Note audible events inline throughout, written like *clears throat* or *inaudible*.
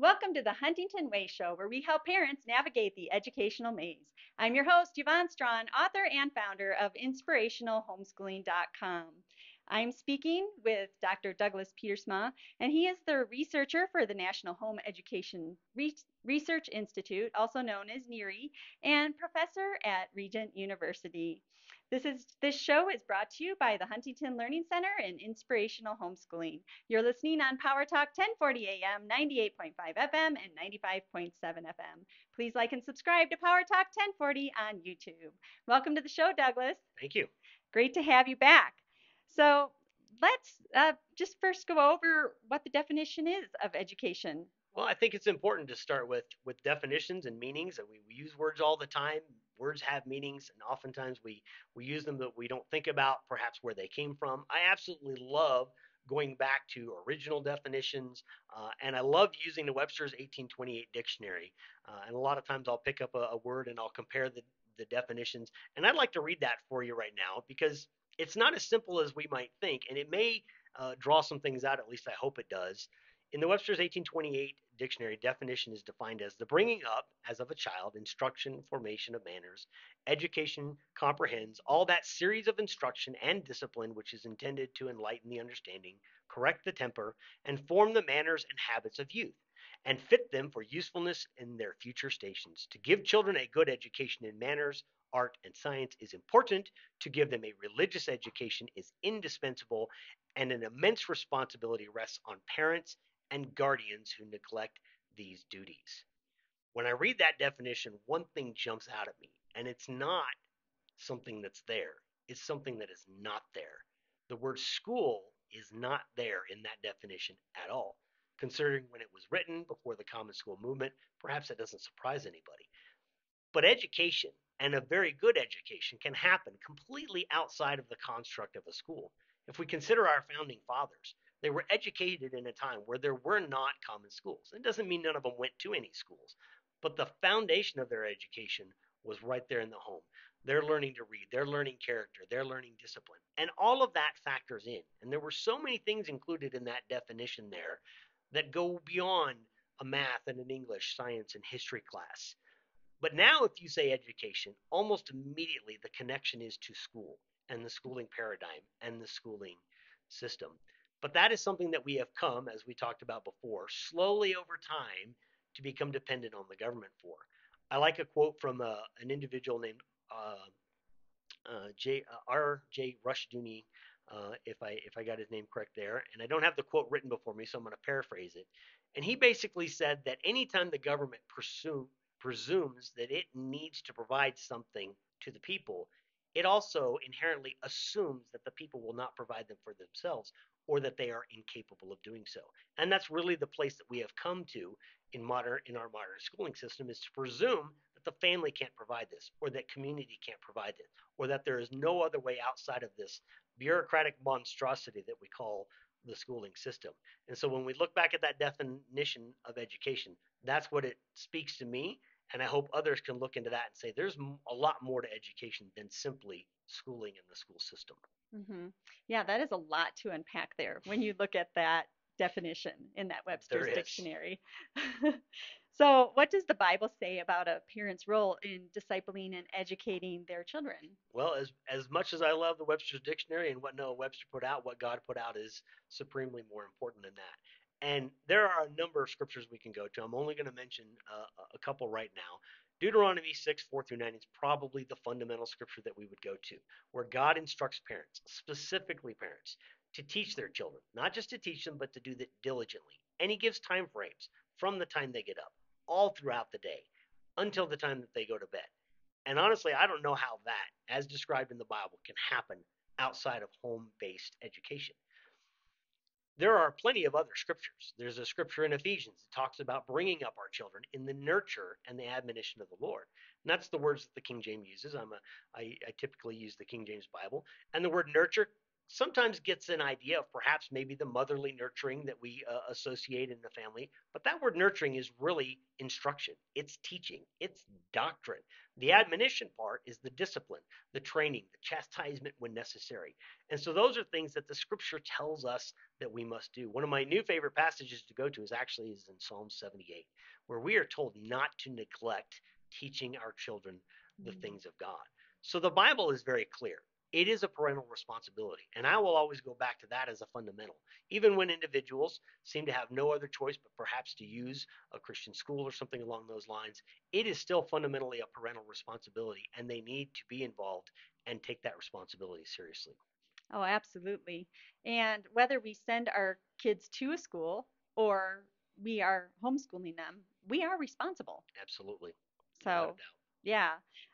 Welcome to the Huntington Way Show, where we help parents navigate the educational maze. I'm your host, Yvonne Strachan, author and founder of InspirationalHomeschooling.com. I'm speaking with Dr. Douglas Pietersma, and he is the researcher for the National Home Education Research Institute, also known as NHERI, and professor at Regent University. This is this show is brought to you by the Huntington Learning Center and Inspirational Homeschooling. You're listening on Power Talk 1040 AM, 98.5 FM, and 95.7 FM. Please like and subscribe to Power Talk 1040 on YouTube. Welcome to the show, Douglas. Thank you. Great to have you back. So let's uh, just first go over what the definition is of education. Well, I think it's important to start with with definitions and meanings. We, we use words all the time words have meanings and oftentimes we we use them that we don't think about perhaps where they came from. I absolutely love going back to original definitions uh, and i love using the webster's 1828 dictionary uh, and a lot of times i'll pick up a, a word and i'll compare the, the definitions and i'd like to read that for you right now because it's not as simple as we might think and it may uh, draw some things out at least i hope it does. In the Webster's 1828 dictionary, definition is defined as the bringing up as of a child, instruction, formation of manners. Education comprehends all that series of instruction and discipline which is intended to enlighten the understanding, correct the temper, and form the manners and habits of youth, and fit them for usefulness in their future stations. To give children a good education in manners, art, and science is important. To give them a religious education is indispensable, and an immense responsibility rests on parents and guardians who neglect these duties. When I read that definition, one thing jumps out at me, and it's not something that's there, it's something that is not there. The word school is not there in that definition at all. Considering when it was written before the Common School movement, perhaps that doesn't surprise anybody. But education, and a very good education, can happen completely outside of the construct of a school. If we consider our founding fathers, they were educated in a time where there were not common schools. It doesn't mean none of them went to any schools, but the foundation of their education was right there in the home. They're learning to read, they're learning character, they're learning discipline. And all of that factors in. And there were so many things included in that definition there that go beyond a math and an English, science, and history class. But now, if you say education, almost immediately the connection is to school and the schooling paradigm and the schooling system. But that is something that we have come, as we talked about before, slowly over time to become dependent on the government for. I like a quote from uh, an individual named uh, uh, J, uh, R. J. Rushdoony, uh, if I if I got his name correct there, and I don't have the quote written before me, so I'm going to paraphrase it. And he basically said that anytime the government presumes that it needs to provide something to the people, it also inherently assumes that the people will not provide them for themselves or that they are incapable of doing so. And that's really the place that we have come to in modern in our modern schooling system is to presume that the family can't provide this or that community can't provide it or that there is no other way outside of this bureaucratic monstrosity that we call the schooling system. And so when we look back at that definition of education, that's what it speaks to me and I hope others can look into that and say there's a lot more to education than simply schooling in the school system. Mm-hmm. Yeah, that is a lot to unpack there when you look at that definition in that Webster's dictionary. *laughs* so, what does the Bible say about a parent's role in discipling and educating their children? Well, as as much as I love the Webster's dictionary and what Noah Webster put out, what God put out is supremely more important than that. And there are a number of scriptures we can go to. I'm only going to mention uh, a couple right now. Deuteronomy 6, 4 through 9 is probably the fundamental scripture that we would go to, where God instructs parents, specifically parents, to teach their children, not just to teach them, but to do that diligently. And He gives time frames from the time they get up, all throughout the day, until the time that they go to bed. And honestly, I don't know how that, as described in the Bible, can happen outside of home based education there are plenty of other scriptures. There's a scripture in Ephesians that talks about bringing up our children in the nurture and the admonition of the Lord. And that's the words that the King James uses. I'm a, I, I typically use the King James Bible. And the word nurture sometimes gets an idea of perhaps maybe the motherly nurturing that we uh, associate in the family. But that word nurturing is really instruction, it's teaching, it's doctrine. The admonition part is the discipline, the training, the chastisement when necessary. And so those are things that the scripture tells us that we must do. One of my new favorite passages to go to is actually is in Psalm 78, where we are told not to neglect teaching our children the mm-hmm. things of God. So the Bible is very clear it is a parental responsibility. And I will always go back to that as a fundamental. Even when individuals seem to have no other choice but perhaps to use a Christian school or something along those lines, it is still fundamentally a parental responsibility, and they need to be involved and take that responsibility seriously. Oh, absolutely. And whether we send our kids to a school or we are homeschooling them, we are responsible. Absolutely. So, yeah.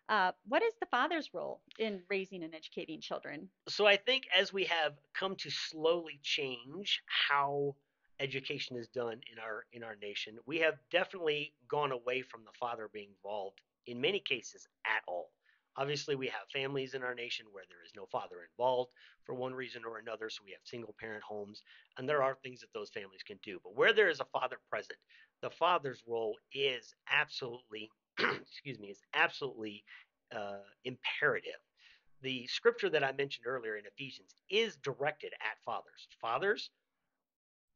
Uh, what is the father's role in raising and educating children? So I think as we have come to slowly change how education is done in our in our nation, we have definitely gone away from the father being involved in many cases at all. Obviously, we have families in our nation where there is no father involved for one reason or another, so we have single parent homes, and there are things that those families can do. But where there is a father present, the father's role is absolutely *clears throat* excuse me, is absolutely uh, imperative. The scripture that I mentioned earlier in Ephesians is directed at fathers. Fathers,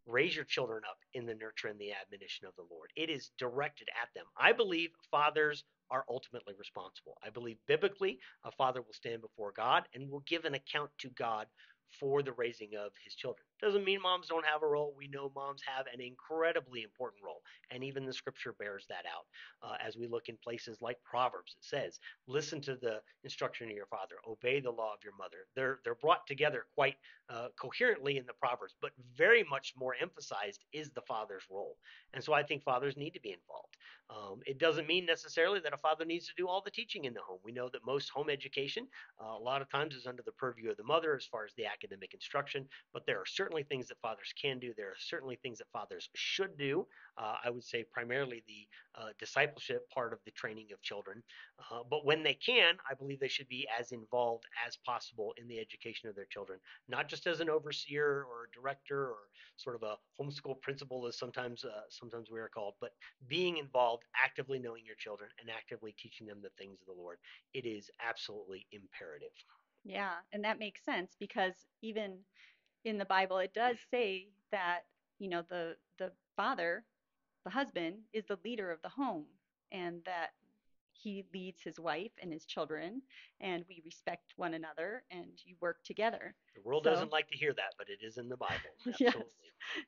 raise your children up in the nurture and the admonition of the Lord. It is directed at them. I believe fathers are ultimately responsible. I believe biblically a father will stand before God and will give an account to God for the raising of his children. Doesn't mean moms don't have a role. We know moms have an incredibly important role, and even the scripture bears that out. Uh, as we look in places like Proverbs, it says, "Listen to the instruction of your father, obey the law of your mother." They're they're brought together quite uh, coherently in the Proverbs, but very much more emphasized is the father's role, and so I think fathers need to be involved. Um, it doesn't mean necessarily that a father needs to do all the teaching in the home. We know that most home education, uh, a lot of times, is under the purview of the mother as far as the academic instruction, but there are certainly things that fathers can do. There are certainly things that fathers should do. Uh, I would say primarily the uh, discipleship part of the training of children. Uh, but when they can, I believe they should be as involved as possible in the education of their children, not just as an overseer or a director or sort of a homeschool principal, as sometimes uh, sometimes we are called, but being involved, actively knowing your children, and actively teaching them the things of the Lord. It is absolutely imperative. Yeah, and that makes sense because even in the Bible it does say that you know the the father the husband is the leader of the home and that he leads his wife and his children and we respect one another and you work together. The world so, doesn't like to hear that but it is in the bible. *laughs* Absolutely.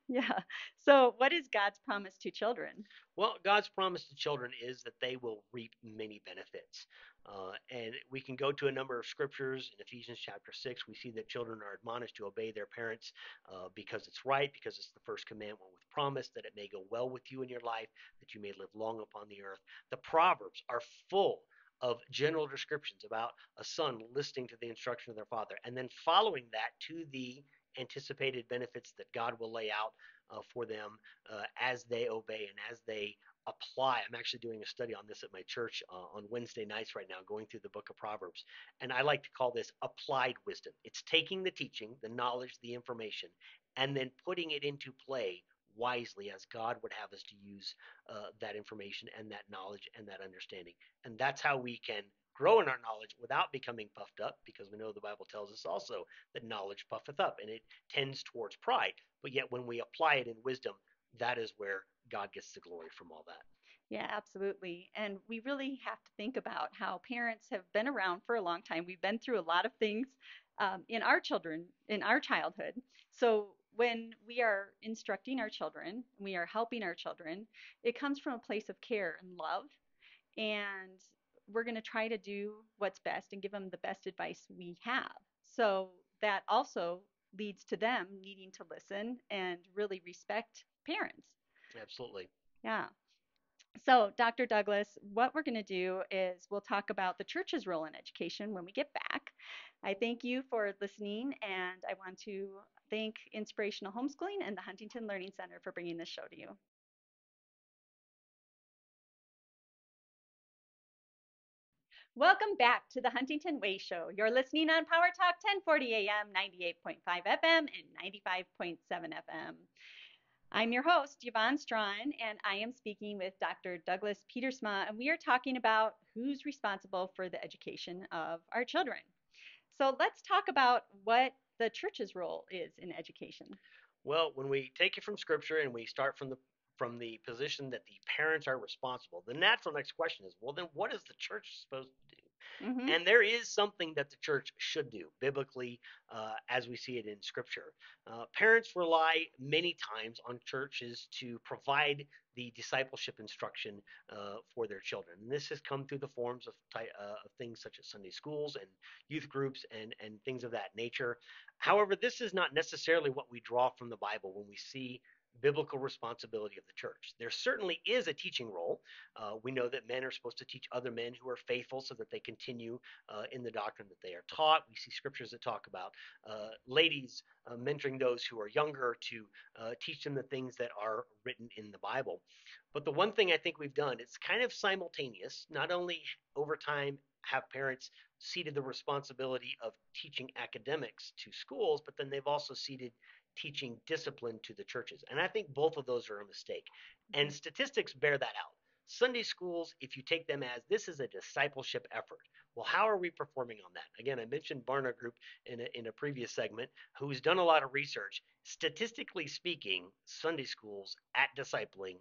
Yes. yeah. So what is god's promise to children? Well god's promise to children is that they will reap many benefits uh, and we can go to a number of scriptures in Ephesians chapter 6. We see that children are admonished to obey their parents uh, because it's right, because it's the first commandment with promise that it may go well with you in your life, that you may live long upon the earth. The Proverbs are full of general descriptions about a son listening to the instruction of their father and then following that to the anticipated benefits that God will lay out uh, for them uh, as they obey and as they apply. I'm actually doing a study on this at my church uh, on Wednesday nights right now, going through the book of Proverbs. And I like to call this applied wisdom. It's taking the teaching, the knowledge, the information, and then putting it into play wisely as God would have us to use uh, that information and that knowledge and that understanding. And that's how we can grow in our knowledge without becoming puffed up, because we know the Bible tells us also that knowledge puffeth up and it tends towards pride. But yet, when we apply it in wisdom, that is where God gets the glory from all that. Yeah, absolutely. And we really have to think about how parents have been around for a long time. We've been through a lot of things um, in our children, in our childhood. So when we are instructing our children, we are helping our children, it comes from a place of care and love. And we're going to try to do what's best and give them the best advice we have. So that also leads to them needing to listen and really respect parents. Absolutely. Yeah. So, Dr. Douglas, what we're going to do is we'll talk about the church's role in education when we get back. I thank you for listening, and I want to thank Inspirational Homeschooling and the Huntington Learning Center for bringing this show to you. Welcome back to the Huntington Way Show. You're listening on Power Talk 1040 AM, 98.5 FM, and 95.7 FM. I'm your host, Yvonne Strachan, and I am speaking with Dr. Douglas Pietersma, and we are talking about who's responsible for the education of our children. So let's talk about what the church's role is in education. Well, when we take it from Scripture and we start from the from the position that the parents are responsible, the natural next question is, well, then what is the church supposed to do? Mm-hmm. And there is something that the church should do biblically uh, as we see it in Scripture. Uh, parents rely many times on churches to provide the discipleship instruction uh, for their children. And this has come through the forms of, uh, of things such as Sunday schools and youth groups and, and things of that nature. However, this is not necessarily what we draw from the Bible when we see biblical responsibility of the church. There certainly is a teaching role. Uh, we know that men are supposed to teach other men who are faithful so that they continue uh, in the doctrine that they are taught. We see scriptures that talk about uh, ladies uh, mentoring those who are younger to uh, teach them the things that are written in the Bible. But the one thing I think we've done, it's kind of simultaneous, not only over time have parents ceded the responsibility of teaching academics to schools, but then they've also ceded teaching discipline to the churches. And I think both of those are a mistake. And mm-hmm. statistics bear that out. Sunday schools, if you take them as this is a discipleship effort, well, how are we performing on that? Again, I mentioned Barna Group in a, in a previous segment, who's done a lot of research. Statistically speaking, Sunday schools at discipling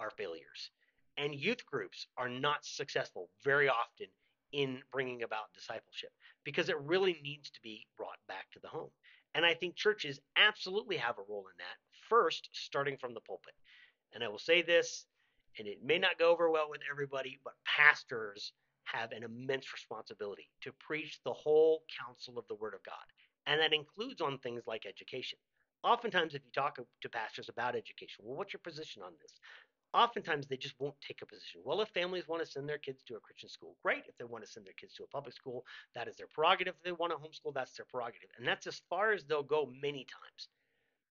are failures. And youth groups are not successful very often in bringing about discipleship because it really needs to be brought back to the home. And I think churches absolutely have a role in that, first, starting from the pulpit. And I will say this, and it may not go over well with everybody, but pastors have an immense responsibility to preach the whole counsel of the Word of God. And that includes on things like education. Oftentimes, if you talk to pastors about education, well, what's your position on this? Oftentimes they just won't take a position. Well, if families want to send their kids to a Christian school, great. If they want to send their kids to a public school, that is their prerogative. If they want to homeschool, that's their prerogative. And that's as far as they'll go many times.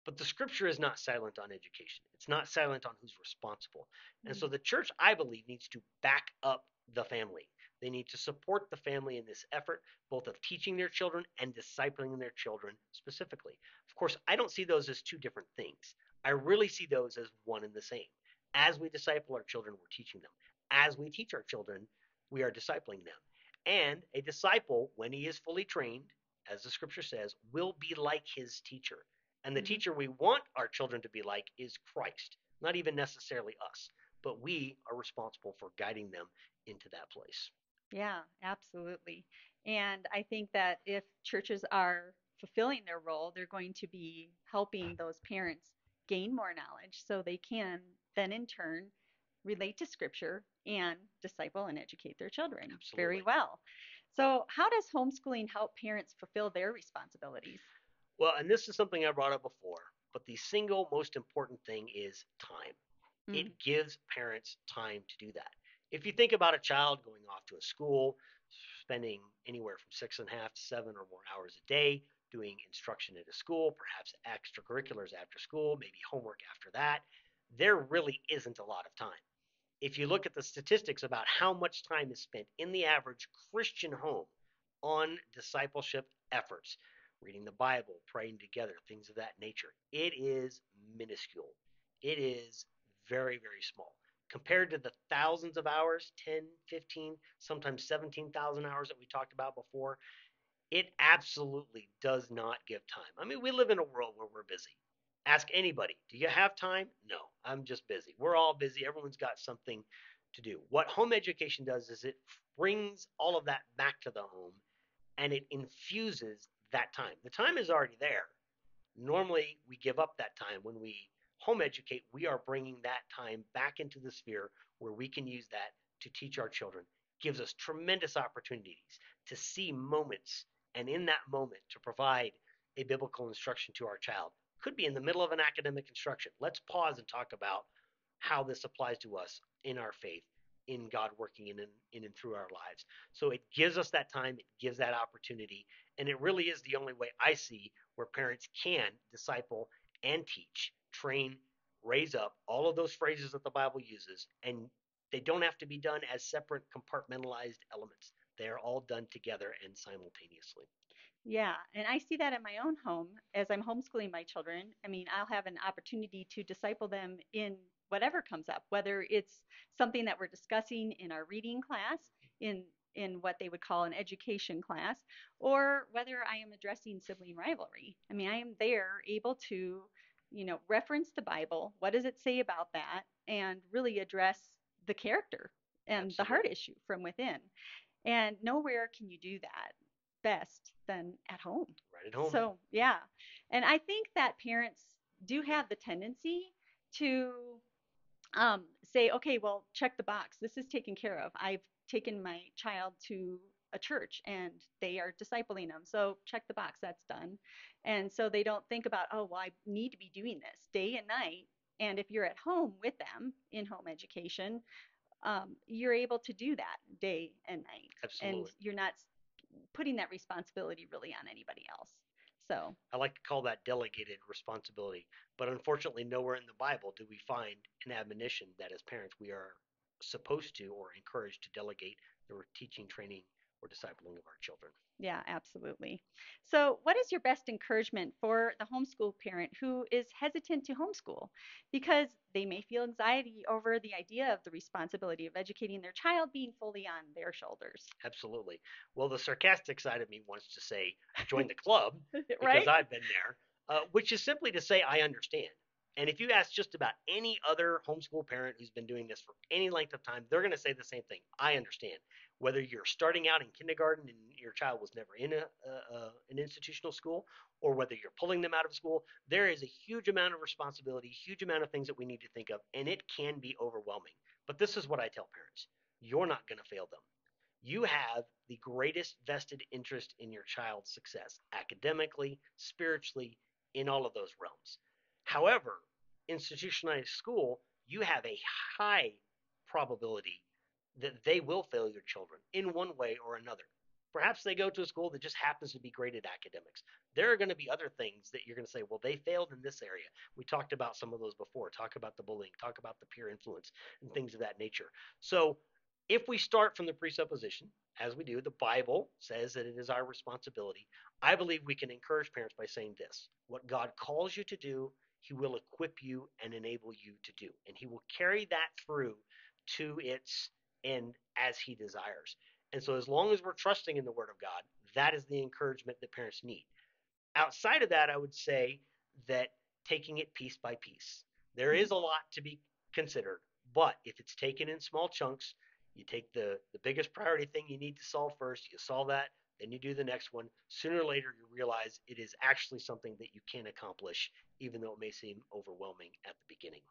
But the scripture is not silent on education. It's not silent on who's responsible. And so mm. the church, I believe, needs to back up the family. They need to support the family in this effort, both of teaching their children and discipling their children specifically. Of course, I don't see those as two different things. I really see those as one and the same. As we disciple our children, we're teaching them. As we teach our children, we are discipling them. And a disciple, when he is fully trained, as the scripture says, will be like his teacher. And the mm-hmm. teacher we want our children to be like is Christ, not even necessarily us, but we are responsible for guiding them into that place. Yeah, absolutely. And I think that if churches are fulfilling their role, they're going to be helping those parents gain more knowledge so they can then in turn relate to scripture and disciple and educate their children Absolutely. very well. So, how does homeschooling help parents fulfill their responsibilities? Well, and this is something I brought up before, but the single most important thing is time. Mm-hmm. It gives parents time to do that. If you think about a child going off to a school, spending anywhere from six and a half to seven or more hours a day doing instruction at a school, perhaps extracurriculars after school, maybe homework after that, there really isn't a lot of time. If you look at the statistics about how much time is spent in the average Christian home on discipleship efforts, reading the Bible, praying together, things of that nature, it is minuscule. It is very, very small. Compared to the thousands of hours 10, 15, sometimes 17,000 hours that we talked about before it absolutely does not give time. I mean, we live in a world where we're busy. Ask anybody, do you have time? No, I'm just busy. We're all busy. Everyone's got something to do. What home education does is it brings all of that back to the home and it infuses that time. The time is already there. Normally, we give up that time. When we home educate, we are bringing that time back into the sphere where we can use that to teach our children. Gives us tremendous opportunities to see moments and in that moment to provide a biblical instruction to our child could be in the middle of an academic instruction. Let's pause and talk about how this applies to us in our faith, in God working in and, in and through our lives. So it gives us that time, it gives that opportunity, and it really is the only way I see where parents can disciple and teach, train, raise up all of those phrases that the Bible uses, and they don't have to be done as separate compartmentalized elements. They're all done together and simultaneously. Yeah, and I see that in my own home as I'm homeschooling my children. I mean, I'll have an opportunity to disciple them in whatever comes up, whether it's something that we're discussing in our reading class, in in what they would call an education class, or whether I am addressing sibling rivalry. I mean, I am there able to, you know, reference the Bible. What does it say about that? And really address the character and Absolutely. the heart issue from within. And nowhere can you do that best than at home. Right at home. So, yeah. And I think that parents do have the tendency to um, say, okay, well, check the box. This is taken care of. I've taken my child to a church and they are discipling them. So check the box, that's done. And so they don't think about, oh, well, I need to be doing this day and night. And if you're at home with them in home education, um, you're able to do that day and night. Absolutely. And you're not putting that responsibility really on anybody else. So I like to call that delegated responsibility. But unfortunately, nowhere in the Bible do we find an admonition that as parents we are supposed to or encouraged to delegate the teaching, training, or discipling of our children. Yeah, absolutely. So, what is your best encouragement for the homeschool parent who is hesitant to homeschool because they may feel anxiety over the idea of the responsibility of educating their child being fully on their shoulders? Absolutely. Well, the sarcastic side of me wants to say, join the *laughs* club because right? I've been there, uh, which is simply to say, I understand. And if you ask just about any other homeschool parent who's been doing this for any length of time, they're going to say the same thing. I understand. Whether you're starting out in kindergarten and your child was never in a, a, an institutional school, or whether you're pulling them out of school, there is a huge amount of responsibility, huge amount of things that we need to think of, and it can be overwhelming. But this is what I tell parents you're not going to fail them. You have the greatest vested interest in your child's success, academically, spiritually, in all of those realms. However, institutionalized school, you have a high probability that they will fail your children in one way or another. Perhaps they go to a school that just happens to be great at academics. There are going to be other things that you're going to say, well, they failed in this area. We talked about some of those before. Talk about the bullying, talk about the peer influence, and things of that nature. So, if we start from the presupposition, as we do, the Bible says that it is our responsibility. I believe we can encourage parents by saying this what God calls you to do, He will equip you and enable you to do. And He will carry that through to its end as He desires. And so, as long as we're trusting in the Word of God, that is the encouragement that parents need. Outside of that, I would say that taking it piece by piece. There is a lot to be considered, but if it's taken in small chunks, you take the, the biggest priority thing you need to solve first, you solve that, then you do the next one. Sooner or later, you realize it is actually something that you can accomplish, even though it may seem overwhelming at the beginning.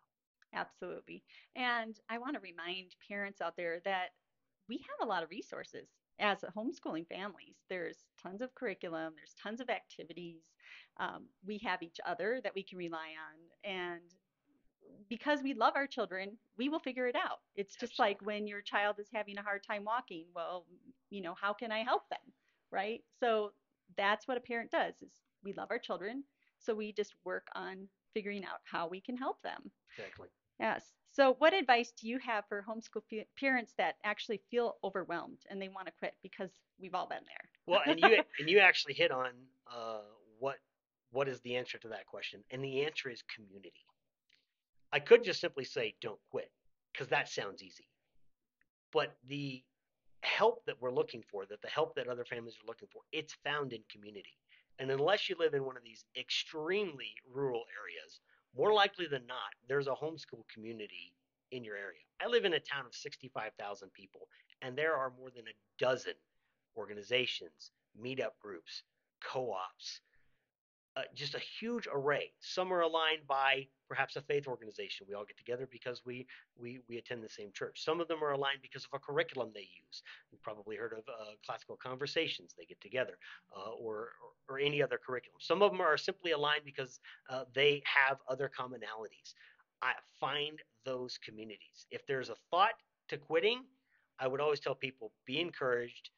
Absolutely. And I want to remind parents out there that we have a lot of resources as homeschooling families. There's tons of curriculum, there's tons of activities. Um, we have each other that we can rely on. And because we love our children, we will figure it out. It's just Absolutely. like when your child is having a hard time walking. Well, you know, how can I help them? Right? So that's what a parent does is we love our children, so we just work on figuring out how we can help them. Exactly. Yes. So what advice do you have for homeschool parents that actually feel overwhelmed and they want to quit because we've all been there? Well, and you *laughs* and you actually hit on uh, what what is the answer to that question, and the answer is community. I could just simply say don't quit because that sounds easy. But the help that we're looking for, that the help that other families are looking for, it's found in community. And unless you live in one of these extremely rural areas, more likely than not, there's a homeschool community in your area. I live in a town of 65,000 people, and there are more than a dozen organizations, meetup groups, co ops, uh, just a huge array. Some are aligned by perhaps a faith organization. We all get together because we we we attend the same church. Some of them are aligned because of a curriculum they use. You've probably heard of uh, classical conversations. They get together, uh, or, or, or any other curriculum. Some of them are simply aligned because uh, they have other commonalities. I find those communities. If there's a thought to quitting, I would always tell people be encouraged.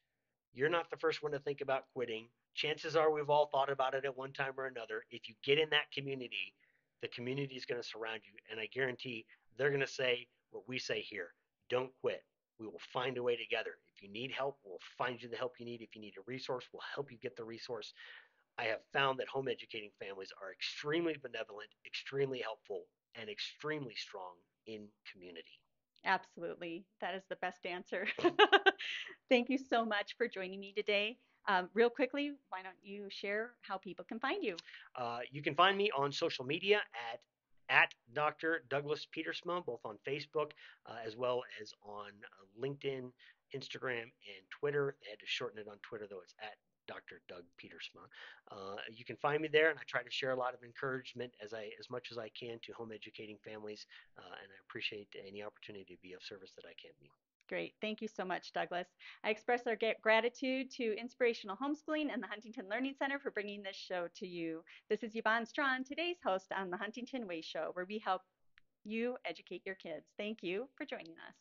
You're not the first one to think about quitting chances are we've all thought about it at one time or another. If you get in that community, the community is going to surround you. And I guarantee they're going to say what we say here don't quit. We will find a way together. If you need help, we'll find you the help you need. If you need a resource, we'll help you get the resource. I have found that home educating families are extremely benevolent, extremely helpful, and extremely strong in community. Absolutely. That is the best answer. *laughs* *laughs* Thank you so much for joining me today. Um, real quickly, why don't you share how people can find you? Uh, you can find me on social media at at Dr. Douglas Pietersma, both on Facebook uh, as well as on uh, LinkedIn, Instagram, and Twitter. They had to shorten it on Twitter, though it's at Dr. Doug Pietersma. Uh, you can find me there, and I try to share a lot of encouragement as I as much as I can to home educating families, uh, and I appreciate any opportunity to be of service that I can be. Great. Thank you so much, Douglas. I express our gratitude to Inspirational Homeschooling and the Huntington Learning Center for bringing this show to you. This is Yvonne Strachan, today's host on the Huntington Way Show, where we help you educate your kids. Thank you for joining us.